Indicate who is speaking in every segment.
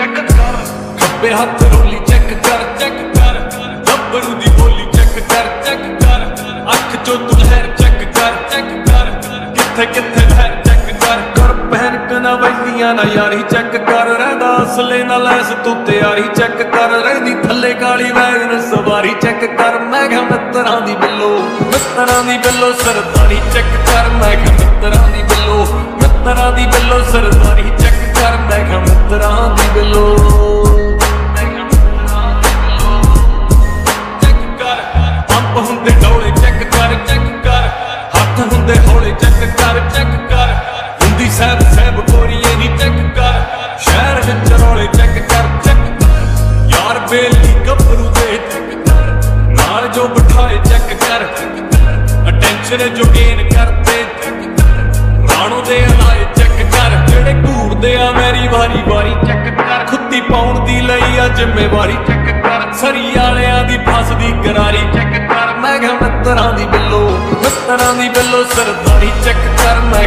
Speaker 1: ਖੱਬੇ ਹੱਥ ਰੋਲੀ ਚੈੱਕ ਕਰ ਚੈੱਕ ਕਰ। ਗੱਭਰੂ ਦੀ ਬੋਲੀ ਚੈੱਕ ਕਰ ਚੈੱਕ ਕਰ। ਅੱਖ ਚੋਂ ਤੂੰ ਲਹਿਰ ਚੈੱਕ ਕਰ ਚੈੱਕ ਕਰ। ਕਿੱਥੇ ਕਿੱਥੇ ਲਹਿਰ ਚੈੱਕ ਕਰ। ਕਰ ਪਹਿਨ ਕਨਾ ਵੈਲੀਆਂ ਨਾ ਯਾਰੀ ਚੈੱਕ ਕਰ। ਰਹਿੰਦਾ ਅਸਲੇ ਨਾਲ ਐਸ ਤੂੰ ਤਿਆਰੀ ਚੈੱਕ ਕਰ। ਰਹਿੰਦੀ ਥੱਲੇ ਕਾਲੀ ਵੈਗਨ ਸਵਾਰੀ ਚੈੱਕ ਕਰ। ਮੈਂ ਕਿਹਾ ਮਿੱਤਰਾਂ ਦੀ ਬਿੱਲੋ, ਮਿੱਤਰਾਂ ਦੀ ਬਿੱਲੋ, ਸਰਦਾਰੀ ਚੈੱਕ ਕਰ। ਮੈਂ ਕਿਹਾ ਮਿੱਤਰਾਂ ਦੀ ਬਿੱਲੋ, ਮਿੱਤਰਾਂ ਦੀ ਬਿੱਲੋ, ਸਰਦਾਰੀ ਚੈੱਕ ਬੇਲੀ ਗੱਭਰੂ ਦੇ ਨਾਲ ਜੋ ਬਿਠਾਏ ਚੈੱਕ ਕਰ। ਅਟੈਂਸ਼ਨ ਜੋ ਗੇਨ ਕਰਦੇ ਰਾਣੋ ਦੇ ਹਲਾਏ ਚੈੱਕ ਕਰ। ਜਿਹੜੇ ਘੂਰਦੇ ਆ ਮੇਰੀ ਵਾਰੀ ਵਾਰੀ ਚੈੱਕ ਕਰ। ਖੁੱਦੀ ਪਾਉਣ ਦੀ ਲਈ ਆ ਜ਼ਿੰਮੇਵਾਰੀ ਚੈੱਕ ਕਰ। ਸਰੀ ਵਾਲਿਆਂ ਦੀ ਫਸਦੀ ਗਰਾਰੀ ਚੈੱਕ ਕਰ। ਮੈਂ ਕਿਹਾ ਮਿੱਤਰਾਂ ਦੀ ਬਿੱਲੋ। ਮਿੱਤਰਾਂ ਦੀ ਬਿੱਲੋ ਸਰਦਾਰੀ ਚੈੱਕ ਕਰ। ਮੈਂ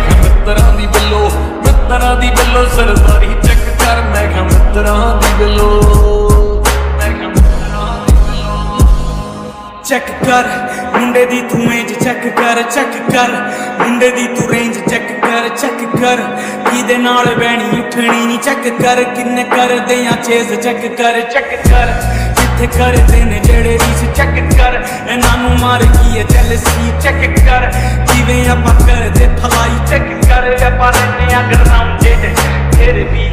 Speaker 1: ਚੈੱਕ ਕਰ।
Speaker 2: ਮੁੰਡੇ ਦੀ ਤੂੰ ਰੇਂਜ ਚੈੱਕ ਕਰ ਚੈੱਕ ਕਰ। ਮੁੰਡੇ ਦੀ ਤੂੰ ਰੇਂਜ ਚੈੱਕ ਕਰ ਚੈੱਕ ਕਰ। ਕਿਹਦੇ ਨਾਲ ਬਹਿਣੀ, ਉੱਠਣੀ ਨਹੀਂ ਚੈੱਕ ਕਰ। ਕਿੰਨੇ ਕਰਦੇ ਆ ਚੇਜ਼ ਚੈੱਕ ਕਰ ਚੈੱਕ ਕਰ। ਕਿੱਥੇ ਕਰਦੇ ਨੇ ਜਿਹੜੇ ਰੀਸ ਚੈੱਕ ਕਰ। ਇਹਨਾਂ ਨੂੰ ਮਾਰ ਕੀ ਹੈ ਜੈਲਸੀ ਚੈੱਕ ਕਰ। ਜਿਵੇਂ ਆਪਾਂ ਕਰਦੇ ਫਲਾਈ ਚੈੱਕ ਕਰ। ਆਪਾਂ ਰਹਿੰਦੇ ਆ ਗਰਾਊਂਡ ਤੇ ਫਿਰ ਵੀ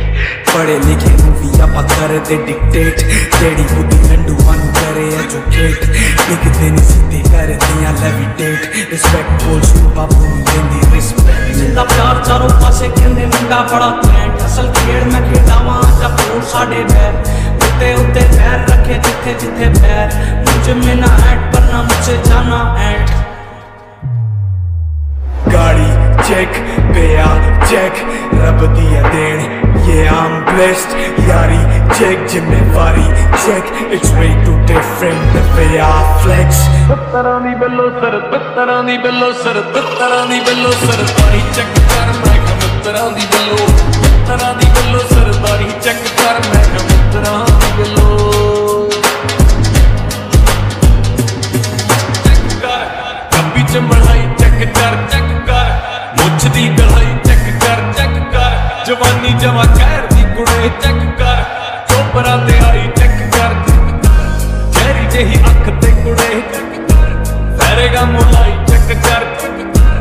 Speaker 2: ਪੜੇ ਲਿਖੇ ਨੂੰ ਵੀ ਆਪਾਂ ਕਰਦੇ ਡਿਕਟੇਟ ਜਿਹੜੀ ਬੁੱਧੀ ਲੰਡੂਆਂ ਨੂੰ ਕਰੇ ਐਜੂਕੇਟ ਲਿਖਦੇ ਨਹੀਂ ਸਿੱਧੇ ਕਰਦੇ ਆ ਲੈਵਿਟੇਟ ਰਿਸਪੈਕਟ ਬੋਲਸ ਦਿੰਦੀ ਰਿਸਪੈਕਟ ਜਿੰਦਾ ਪਿਆਰ ਚਾਰੋਂ ਪਾਸੇ ਕਹਿੰਦੇ, ਮੁੰਡਾ ਬੜਾ ਕੈਂਟ ਅਸਲ ਖੇਡ ਮੈਂ ਖੇਡਾਵਾਂ ਜਾਂ ਫੋਨ ਸਾਡੇ ਬੈਰ। ਉੱਤੇ ਉੱਤੇ ਪੈਰ ਰੱਖੇ ਜਿੱਥੇ ਜਿੱਥੇ ਪੈਰ ਮੁਝ ਮੇ ਨਾ ਐਟ ਪਰ ਨਾ ਮੁਝੇ ਜਾਣਾ ਐਟ ਚੈੱਕ ਪਿਆ ਚੈੱਕ ਰੱਬ ਦੀ ਆ ਦੇਣ Yeah, I'm blessed, ਯਾਰੀ ਚੈੱਕ ਜ਼ਿੰਮੇਵਾਰੀ check It's way too different the way I flex.
Speaker 1: ਬਿੱਤਰਾਂ ਦੀ ਬਿੱਲੋ ਸਰ ਬਿੱਤਰਾਂ ਦੀ ਬਿੱਲੋ ਸਰ ਬਿੱਤਰਾਂ ਦੀ ਬਿੱਲੋ ਸਰਦਾਰੀ ਚੈੱਕ ਕਰ ਮੈਂ ਕਿਹਾ ਮਿੱਤਰਾਂ ਦੀ ਬਿੱਲੋ। ਬਿੱਤਰਾਂ ਦੀ ਬਿੱਲੋ ਸਰਦਾਰੀ ਚੈੱਕ ਕਰ ਮੈਂ ਮੁੱਛ ਗਲਾਈ ਚੈੱਕ ਕਰ ਚੈੱਕ ਕਰ। ਜਵਾਨੀ ਜਮਾ ਕਹਿਰ ਦੀ ਕੁੜੇ ਚੈੱਕ ਕਰ। ਚੋਪਰਾ ਤੇ ਆਈ ਚੈੱਕ ਕਰ ਚਿਹਰੀ ਜਿਹੀ ਅੱਖ ਤੇ ਕੁੜੇ ਚੈੱਕ ਕਰ। ਫੈਰੇਗਾ ਮੁਲਾਈ ਚੈੱਕ ਕਰ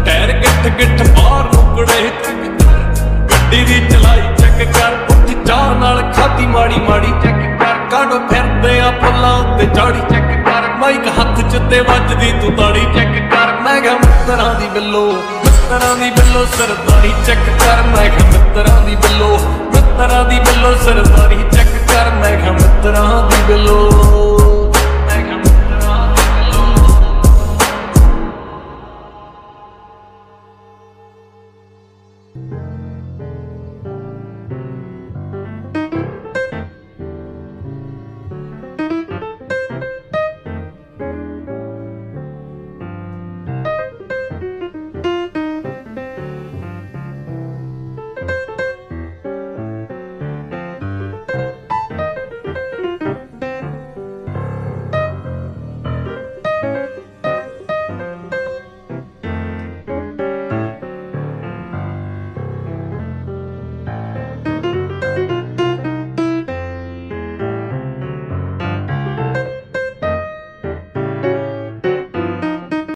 Speaker 1: ਟਾਇਰ ਗਿੱਠ ਗਿੱਠ ਬਾਹਰ ਨੂੰ ਗੱਡੀ ਦੀ ਚਲਾਈ ਚੈੱਕ ਕਰ ਉੱਠ ਚਾਹ ਨਾਲ ਖਾਦੀ ਮਾੜੀ ਮਾੜੀ ਚੈੱਕ ਕਰ। ਕਾਢੋ ਫਿਰਦੇ ਆ ਫੁੱਲਾਂ ਉੱਤੇ ਝਾੜੀ ਚੈੱਕ ਕਰ। ਮਾਈਕ ਹੱਥ ਚ ਤੇ ਵੱਜਦੀ ਤੂੰ ਤਾੜੀ ਚੈੱਕ ਕਰ। ਮੈਂ ਗਾ ਮਿੱਤਰਾਂ ਦੀ ਬਿੱਲੋ ਮਿੱਤਰਾਂ ਦੀ ਬਿੱਲੋ, ਸਰਦਾਰੀ ਚੈੱਕ ਕਰ, ਮੈਂ ਕਿਹਾ ਮਿੱਤਰਾਂ ਦੀ ਬਿੱਲੋ। ਮਿੱਤਰਾਂ ਦੀ ਬਿੱਲੋ, ਸਰਦਾਰੀ ਚੈੱਕ ਕਰ, ਮੈਂ ਕਿਹਾ ਮਿੱਤਰਾਂ ਦੀ ਬਿੱਲੋ।